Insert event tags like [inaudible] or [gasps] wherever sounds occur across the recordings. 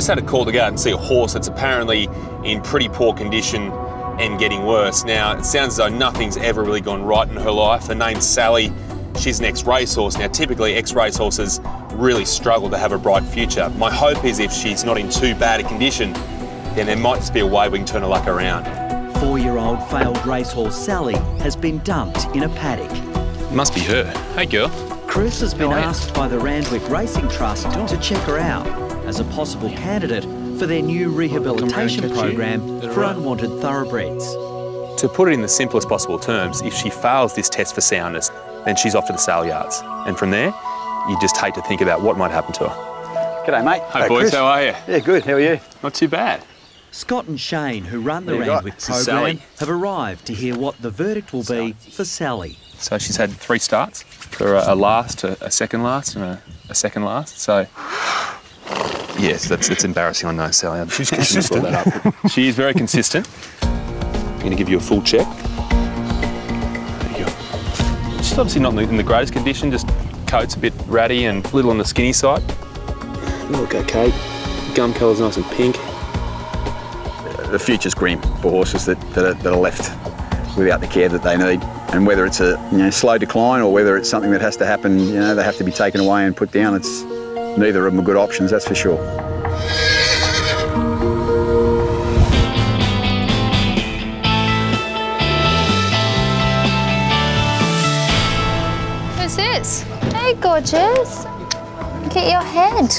just had a call to go out and see a horse that's apparently in pretty poor condition and getting worse. Now, it sounds as though nothing's ever really gone right in her life. Her name's Sally. She's an ex-racehorse. Now, typically, ex-racehorses really struggle to have a bright future. My hope is if she's not in too bad a condition, then there might just be a way we can turn her luck around. Four-year-old failed racehorse Sally has been dumped in a paddock. It must be her. Hey, girl. Chris has been How are you? asked by the Randwick Racing Trust to check her out as a possible candidate for their new rehabilitation Come round, catch you. program for unwanted thoroughbreds. To put it in the simplest possible terms, if she fails this test for soundness, then she's off to the sale yards. And from there, you just hate to think about what might happen to her. G'day, mate. Hi, boys. Chris. How are you? Yeah, good. How are you? Not too bad. Scott and Shane, who run the There you go. Randwick program, have arrived to hear what the verdict will be for Sally. So she's had three starts for a, a last, a, a second last, and a, a second last. So, yes, that's it's embarrassing. I know, Sally. She's consistent. That up. [laughs] she is very consistent. I'm going to give you a full check. There you go. She's obviously not in the, in the greatest condition. Just coat's a bit ratty and a little on the skinny side. Look okay. Gum colour's nice and pink. The future's grim for horses that, that, are, that are left without the care that they need. And whether it's a you know, slow decline or whether it's something that has to happen, you know, they have to be taken away and put down, it's neither of them are good options, that's for sure. Who's this? Hey, gorgeous. Look at your head.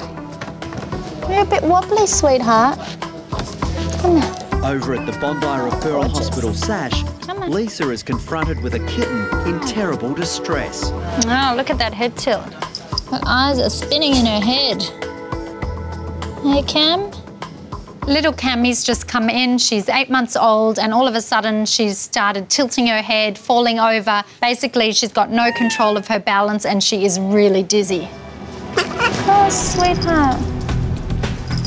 You're a bit wobbly, sweetheart. Come here. Over at the Bondi Referral Gorgeous. Hospital SASH, Lisa is confronted with a kitten in terrible distress. Oh, look at that head tilt. Her eyes are spinning in her head. Hey, Cam. Little Kami's just come in. She's eight months old, and all of a sudden, she's started tilting her head, falling over. Basically, she's got no control of her balance, and she is really dizzy. Oh, sweetheart.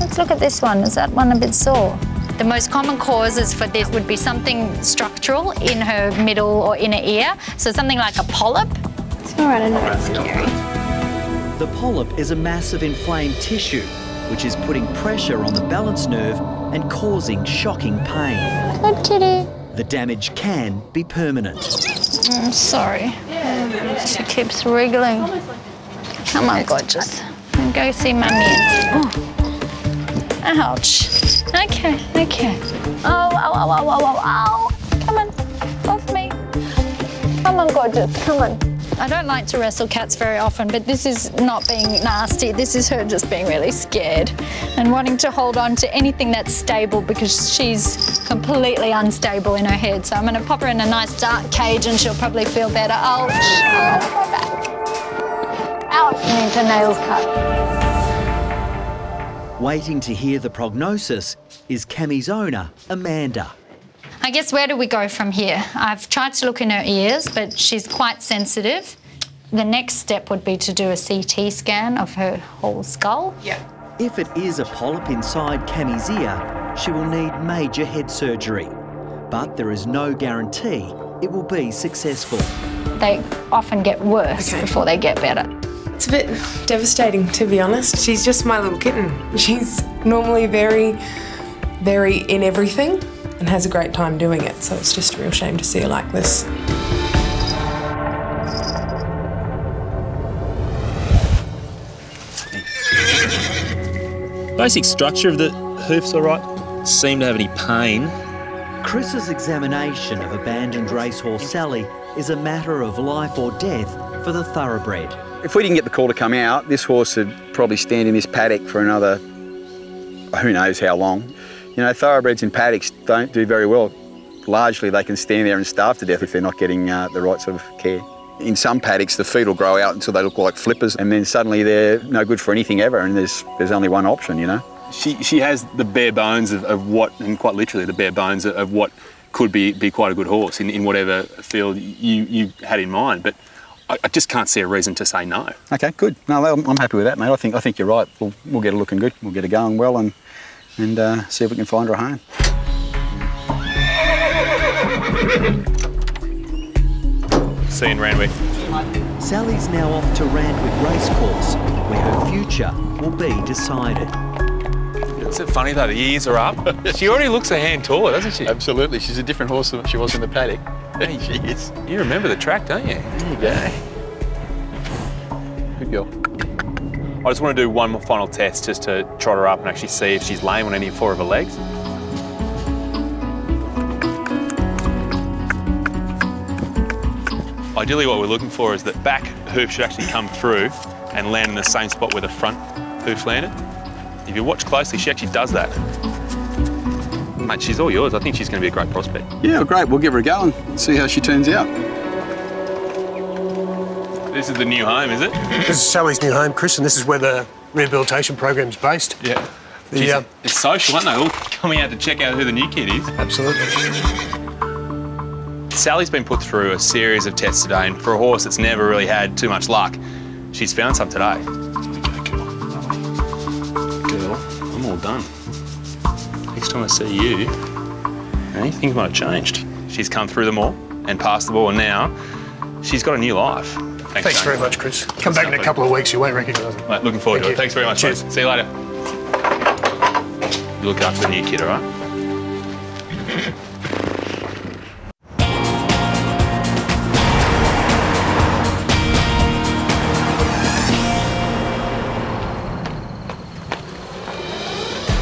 Let's look at this one. Is that one a bit sore? The most common causes for this would be something structural in her middle or inner ear. So something like a polyp. It's all right, I know it's scary. The polyp is a mass of inflamed tissue, which is putting pressure on the balance nerve and causing shocking pain. The damage can be permanent. I'm sorry. She keeps wriggling. Come on, gorgeous. And go see mummy. Oh. Ouch. Okay, okay. Oh, ow, ow, ow, ow, ow, ow. Come on, off me. Come on, gorgeous, come on. I don't like to wrestle cats very often, but this is not being nasty. This is her just being really scared and wanting to hold on to anything that's stable because she's completely unstable in her head. So I'm going to pop her in a nice dark cage and she'll probably feel better. Ouch. Oh, back. Ouch. Needs her nails cut. Waiting to hear the prognosis is Kami's owner, Amanda. I guess where do we go from here? I've tried to look in her ears, but she's quite sensitive. The next step would be to do a CT scan of her whole skull. Yeah. If it is a polyp inside Kami's ear, she will need major head surgery. But there is no guarantee it will be successful. They often get worse Okay. before they get better. It's a bit devastating, to be honest. She's just my little kitten. She's normally very, very in everything and has a great time doing it. So it's just a real shame to see her like this. Basic structure of the hoof's all right. Seem to have any pain. Chris's examination of abandoned racehorse Sally is a matter of life or death for the thoroughbred. If we didn't get the call to come out, this horse would probably stand in this paddock for another, who knows how long. You know, thoroughbreds in paddocks don't do very well. Largely, they can stand there and starve to death if they're not getting uh, the right sort of care. In some paddocks, the feet will grow out until they look like flippers, and then suddenly they're no good for anything ever, and there's, there's only one option, you know. She, she has the bare bones of, of what, and quite literally the bare bones of, of what could be, be quite a good horse in, in whatever field you, you had in mind. But I, I just can't see a reason to say no. Okay, good. No, I'm, I'm happy with that, mate. I think I think you're right. We'll, we'll get her looking good. We'll get her going well, and and uh, see if we can find her a home. See you in Randwick. Sally's now off to Randwick Racecourse, where her future will be decided. Isn't it funny though? The ears are up. [laughs] she already looks a hand taller, doesn't she? Absolutely. She's a different horse than she was in the paddock. [laughs] she is. You remember the track, don't you? There you go. Good girl. I just want to do one more final test just to trot her up and actually see if she's lame on any four of her legs. Ideally what we're looking for is that back hoof should actually come through and land in the same spot where the front hoof landed. If you watch closely, she actually does that. Mate, she's all yours. I think she's going to be a great prospect. Yeah, great. We'll give her a go and see how she turns out. This is the new home, is it? This is Sally's new home, Chris, and this is where the rehabilitation program's based. Yeah. The, Jeez, uh, it's social, aren't they? All coming out to check out who the new kid is. Absolutely. Sally's been put through a series of tests today, and for a horse that's never really had too much luck, she's found some today. Girl, I'm all done. Next time I see you, things might have changed. She's come through them all and passed the ball, and now she's got a new life. Thanks, Thanks very much, Chris. Come back in a couple of weeks, you won't recognise it. Mate, looking forward Thank to it. Thanks very much, Cheers. mate. See you later. You look after the new kid, all right?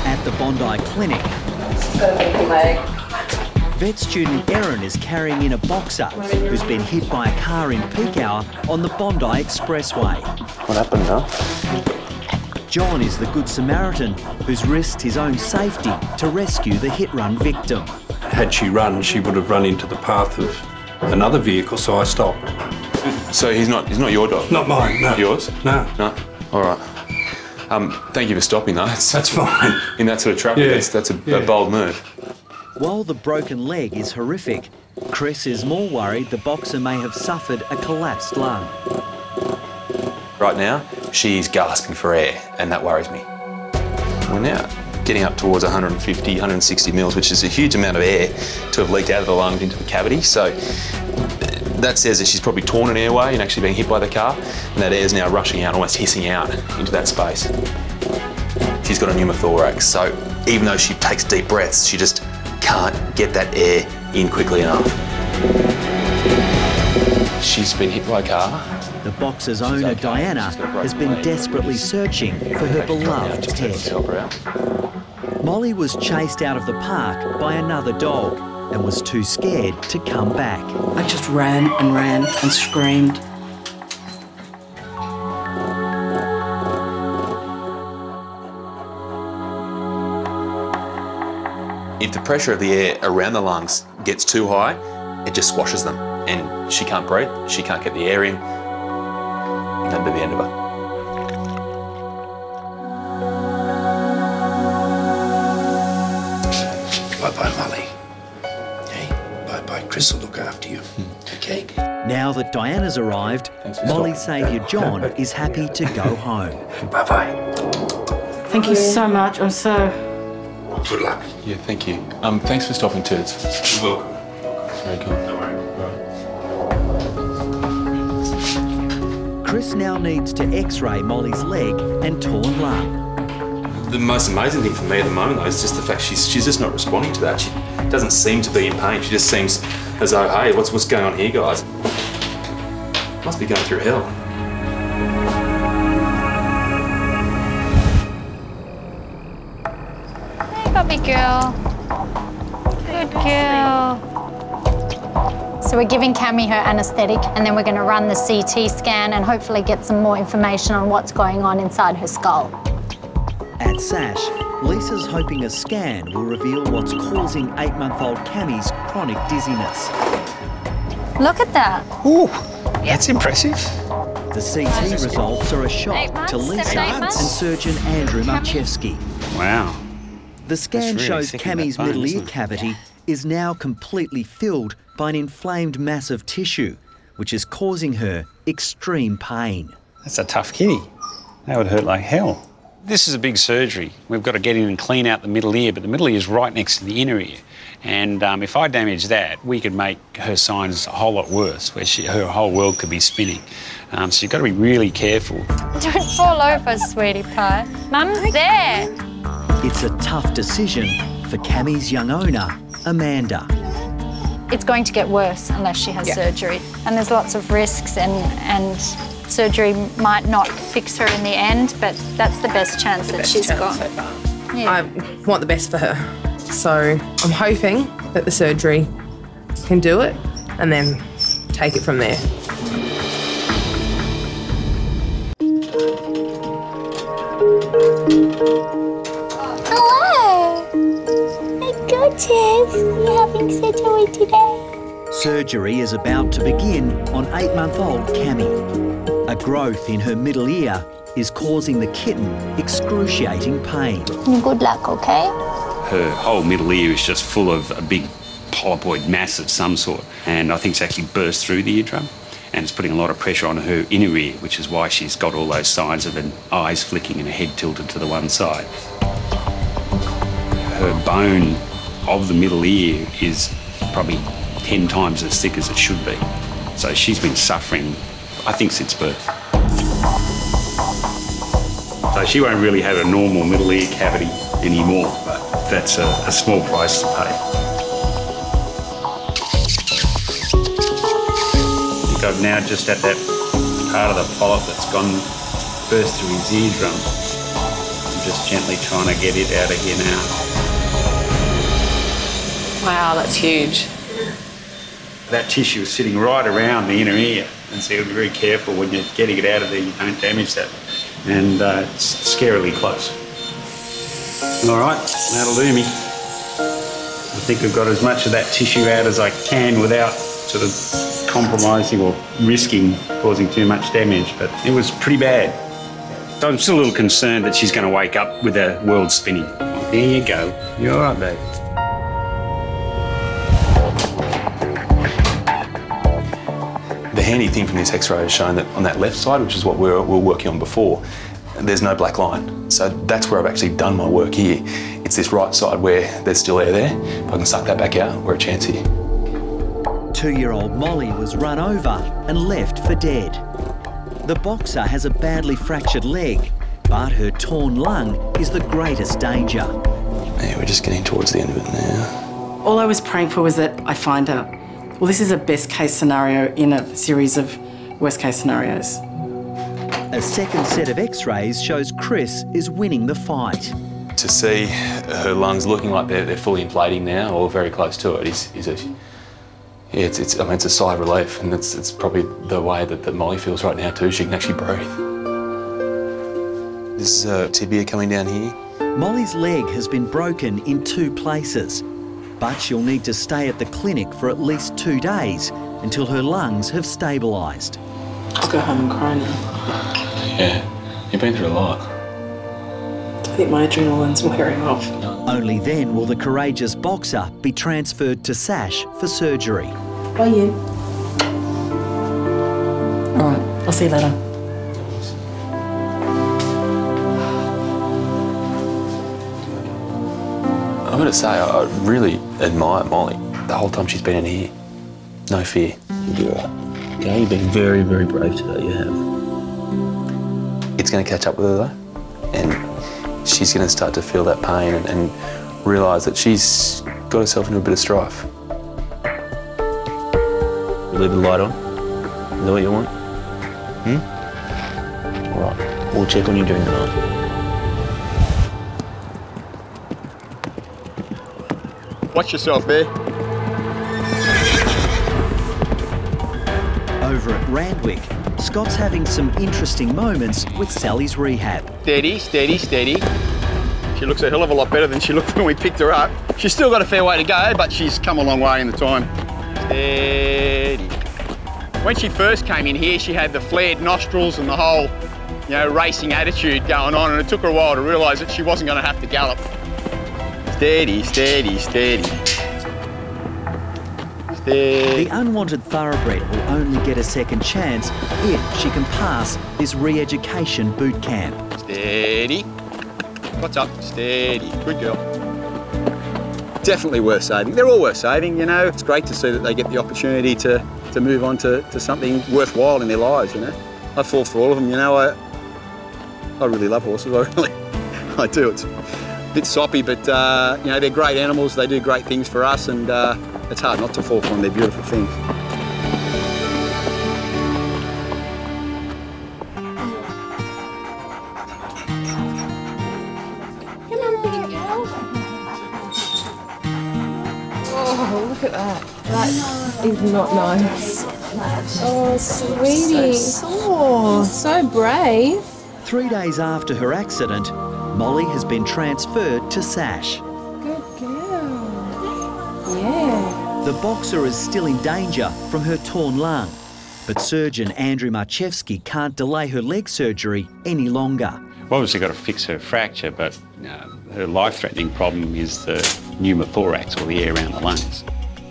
At the Bondi Clinic, vet student Erin is carrying in a boxer who's been hit by a car in peak hour on the Bondi Expressway. What happened, huh? John is the Good Samaritan who's risked his own safety to rescue the hit run victim. Had she run, she would have run into the path of another vehicle, so I stopped. So he's not he's not your dog? Not mine, no. Yours? No. No? All right. Um, thank you for stopping though. That's, That's fine. in that sort of traffic, Yeah. that's, that's a, Yeah. a bold move. While the broken leg is horrific, Chris is more worried the boxer may have suffered a collapsed lung. Right now, she's gasping for air, and that worries me. We're now getting up towards 150, 160 mils, which is a huge amount of air to have leaked out of the lungs into the cavity. So that says that she's probably torn an airway and actually been hit by the car, and that air is now rushing out, almost hissing out into that space. She's got a pneumothorax, so even though she takes deep breaths, she just can't get that air in quickly enough. She's been hit by a car. The boxer's owner, okay. Diana, She's got a broken has been leg. desperately searching for her beloved Just pet. help her out. Molly was chased out of the park by another dog and was too scared to come back. I just ran and ran and screamed. Pressure of the air around the lungs gets too high, it just squashes them and she can't breathe, she can't get the air in. And that'd be the end of her. Bye bye, Molly. Hey, bye bye. Chris will look after you. Hmm. Okay? Now that Diana's arrived, Molly's saviour John [laughs] is happy to go home. Bye bye. Thank you so much. I'm so. Good luck. Yeah, thank you. Um, thanks for stopping too. It's You're welcome. very cool. Don't worry. Chris now needs to x-ray Molly's leg and torn lung. The most amazing thing for me at the moment though is just the fact she's she's just not responding to that. She doesn't seem to be in pain. She just seems as though, hey, what's what's going on here, guys? Must be going through hell. Hey, puppy girl. Good girl. So we're giving Kami her anaesthetic and then we're going to run the CT scan and hopefully get some more information on what's going on inside her skull. At SASH, Lisa's hoping a scan will reveal what's causing eight-month-old Kami's chronic dizziness. Look at that. Ooh, that's impressive. The CT results are a shock months, to Lisa and surgeon Andrew Marchevsky. Wow. The scan really shows sick in that Kami's bone, middle ear it? cavity is now completely filled by an inflamed mass of tissue, which is causing her extreme pain. That's a tough kitty. That would hurt like hell. This is a big surgery. We've got to get in and clean out the middle ear, but the middle ear is right next to the inner ear. And um, if I damage that, we could make her signs a whole lot worse, where she, her whole world could be spinning. Um, so you've got to be really careful. Don't fall over, sweetie pie. Mum's there. It's a tough decision for Kami's young owner, Amanda. It's going to get worse unless she has Yeah. surgery. And there's lots of risks and, and surgery might not fix her in the end, but that's the best chance that Best she's chance got. so far. Yeah. I want the best for her. So I'm hoping that the surgery can do it and then take it from there. My gorgeous. You having surgery today? Surgery is about to begin on eight month old Kami. A growth in her middle ear is causing the kitten excruciating pain. Good luck, okay? Her whole middle ear is just full of a big polypoid mass of some sort, and I think it's actually burst through the eardrum. And it's putting a lot of pressure on her inner ear, which is why she's got all those signs of an eyes flicking and a head tilted to the one side. Her bone of the middle ear is probably 10 times as thick as it should be. So she's been suffering, I think, since birth. So she won't really have a normal middle ear cavity anymore, but that's a, a small price to pay. I think I'm now just at that part of the polyp that's gone first through his eardrum. I'm just gently trying to get it out of here now. Wow, that's huge. That tissue is sitting right around the inner ear, and so you'll be very careful when you're getting it out of there, you don't damage that. And uh, it's scarily close. All right, that'll do me. I think I've got as much of that tissue out as I can without sort of compromising or risking causing too much damage, but it was pretty bad. So I'm still a little concerned that she's going to wake up with her world spinning. There you go. You're all right, babe. The handy thing from this X-ray is showing that on that left side, which is what we were, we were working on before, there's no black line. So that's where I've actually done my work here. It's this right side where there's still air there. If I can suck that back out, we're a chance here. Two year old Molly was run over and left for dead. The boxer has a badly fractured leg, but her torn lung is the greatest danger. Yeah, we're just getting towards the end of it now. All I was praying for was that I find her. Well, this is a best case scenario in a series of worst case scenarios. A second set of x rays shows Chris is winning the fight. To see her lungs looking like they're, they're fully inflating now or very close to it is, is a, yeah, it's, it's, I mean, it's a sigh of relief and it's, it's probably the way that, that Molly feels right now too. She can actually breathe. This is uh, tibia coming down here. Molly's leg has been broken in two places, but she'll need to stay at the clinic for at least two days until her lungs have stabilised. Let's go home and cry now. Yeah, you've been through a lot. I think my adrenaline's wearing off. Only then will the courageous boxer be transferred to SASH for surgery. Bye, you. All right, I'll see you later. I've got to say, I, I really admire Molly the whole time she's been in here. No fear. Yeah. Okay, you've been very, very brave today. You have. It's going to catch up with her though, and she's going to start to feel that pain and, and realise that she's got herself into a bit of strife. You leave the light on. Is that what you want? Hmm? All right. We'll check on you during the night. Watch yourself there. Over at Randwick, Scott's having some interesting moments with Sally's rehab. Steady, steady, steady. She looks a hell of a lot better than she looked when we picked her up. She's still got a fair way to go, but she's come a long way in the time. Steady. When she first came in here, she had the flared nostrils and the whole, you know, racing attitude going on, and it took her a while to realise that she wasn't going to have to gallop. Steady, steady, steady. Steady. The unwanted thoroughbred will only get a second chance if she can pass this re-education boot camp. Steady. What's up? Steady. Good girl. Definitely worth saving. They're all worth saving, you know. It's great to see that they get the opportunity to, to move on to, to something worthwhile in their lives, you know. I fall for all of them, you know. I, I really love horses, [laughs] I really, I do. It's bit soppy, but uh, you know they're great animals. They do great things for us, and uh, it's hard not to fall for them. They're beautiful things. Oh, look at that. That is not nice. Oh, sweetie. So, so brave. Three days after her accident, Molly has been transferred to SASH. Good girl. Yeah. The boxer is still in danger from her torn lung, but surgeon Andrew Marchevsky can't delay her leg surgery any longer. We've obviously got to fix her fracture, but uh, her life-threatening problem is the pneumothorax, or the air around the lungs.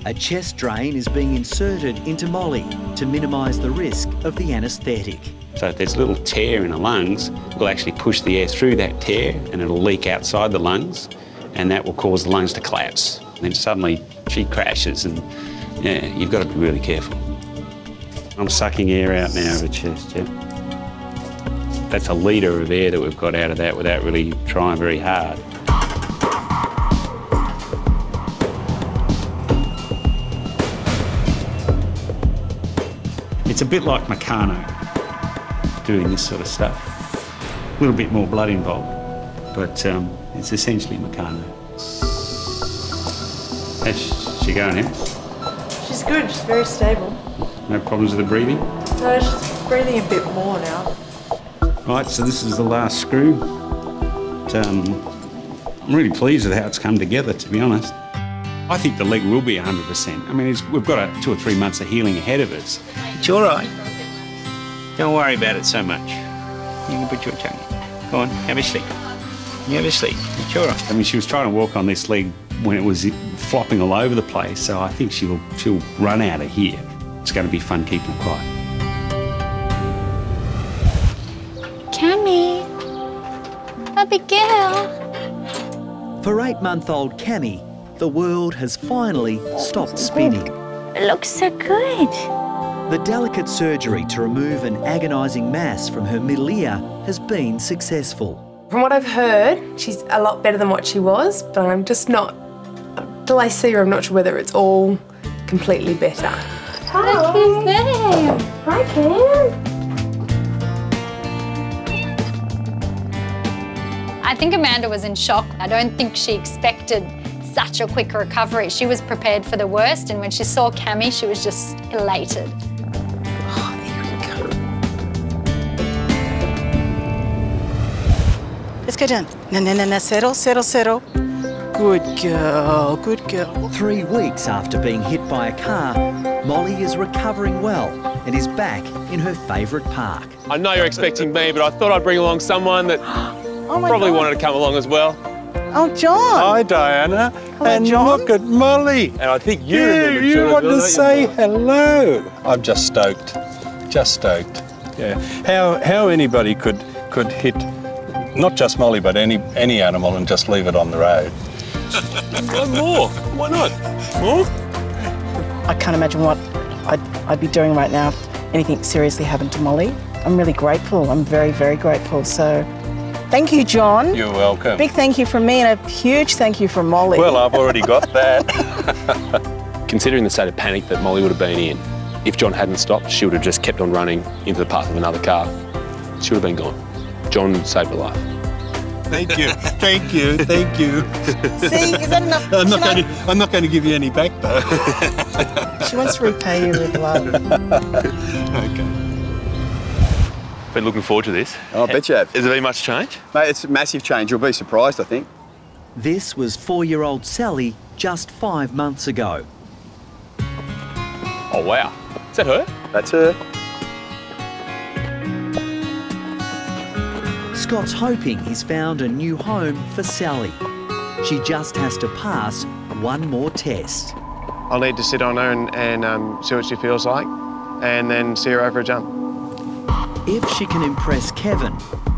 A chest drain is being inserted into Molly to minimise the risk of the anaesthetic. So if there's a little tear in the lungs, we'll actually push the air through that tear and it'll leak outside the lungs and that will cause the lungs to collapse. And then suddenly she crashes and yeah, you've got to be really careful. I'm sucking air out now of her chest, yeah. That's a litre of air that we've got out of that without really trying very hard. It's a bit like Meccano doing this sort of stuff. A little bit more blood involved, but um, it's essentially Meccano. How's she going now? She's good. She's very stable. No problems with the breathing? No, she's breathing a bit more now. Right, so this is the last screw. But, um, I'm really pleased with how it's come together, to be honest. I think the leg will be 100%. I mean, it's, we've got a, two or three months of healing ahead of us. It's all right. Don't worry about it so much. You can put your tongue in. Go on, have a sleep. You have a sleep. It's all right. I mean, she was trying to walk on this leg when it was flopping all over the place, so I think she'll, she'll run out of here. It's going to be fun keeping quiet. Kami. Baby girl. For eight month old Kami, the world has finally stopped spinning. It looks so good. The delicate surgery to remove an agonising mass from her middle ear has been successful. From what I've heard, she's a lot better than what she was, but I'm just not. Till I see her, I'm not sure whether it's all completely better. Look who's there. Hi, Cam. I think Amanda was in shock. I don't think she expected such a quick recovery. She was prepared for the worst, and when she saw Kami, she was just elated. Let's go down. Um, no, no, no, no. Settle, settle, settle. Good girl, good girl. Three weeks after being hit by a car, Molly is recovering well and is back in her favourite park. I know you're expecting me, but I thought I'd bring along someone that [gasps] Oh probably God. wanted to come along as well. Oh, John. Hi, Diana. Hello, and John. look at Molly. And I think you You, remember you John want to don't say hello. I'm just stoked. Just stoked. Yeah. How how anybody could could hit not just Molly but any any animal and just leave it on the road. [laughs] One more. Why not? More? I can't imagine what I'd, I'd be doing right now if anything seriously happened to Molly. I'm really grateful. I'm very, very grateful. So thank you, John. You're welcome. Big thank you from me and a huge thank you from Molly. Well, I've already got that. [laughs] Considering the state of panic that Molly would have been in, if John hadn't stopped, she would have just kept on running into the path of another car. She would have been gone. John saved her life. Thank you. Thank you. Thank you. See, is that enough? I'm not going to I'm not going to give you any back though. She wants to repay you with love. okay. Been looking forward to this. Oh, I bet you have. Has there been much change? Mate, it's a massive change. You'll be surprised, I think. This was four year old Sally just five months ago. Oh, wow. Is that her? That's her. Scott's hoping he's found a new home for Sally. She just has to pass one more test. I'll need to sit on her and, and um, see what she feels like and then see her over a jump. If she can impress Kevin,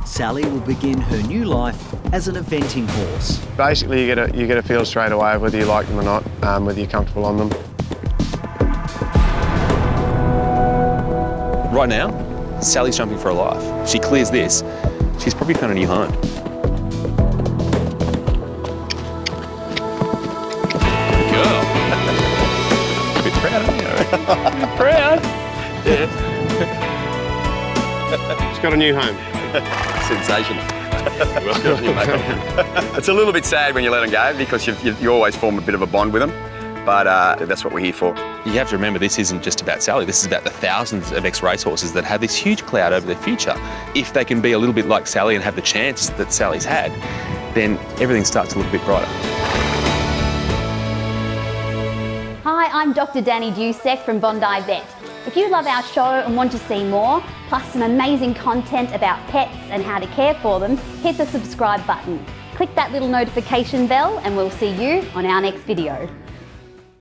Sally will begin her new life as an eventing horse. Basically, you get a, you get a feel straight away whether you like them or not, um, whether you're comfortable on them. Right now, Sally's jumping for her life. She clears this, She's probably found a new hunt. Go. a proud of me, [laughs] proud. Yeah. She's got a new home. [laughs] Sensational. [laughs] It's a little bit sad when you let them go because you you always form a bit of a bond with them but uh, that's what we're here for. You have to remember this isn't just about Sally, this is about the thousands of ex racehorses that have this huge cloud over their future. If they can be a little bit like Sally and have the chance that Sally's had, then everything starts to look a bit brighter. Hi, I'm Dr. Danny Dusek from Bondi Vet. If you love our show and want to see more, plus some amazing content about pets and how to care for them, hit the subscribe button. Click that little notification bell and we'll see you on our next video.